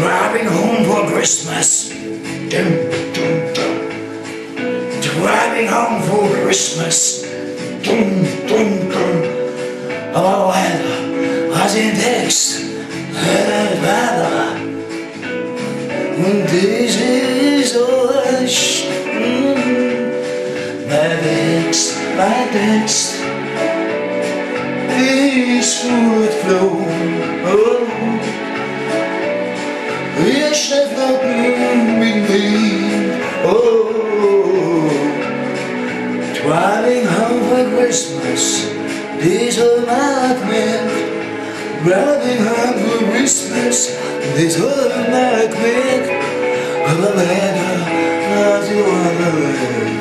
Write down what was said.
Driving home for Christmas. Dum, dum, dum. Driving home for Christmas. Dum, dum, dum. Oh, weather was in text. This is us. My text, my text. This would flow. With me. Oh, driving home for Christmas. This was my queen. Driving home for Christmas. This was my queen. Oh, the weather, not you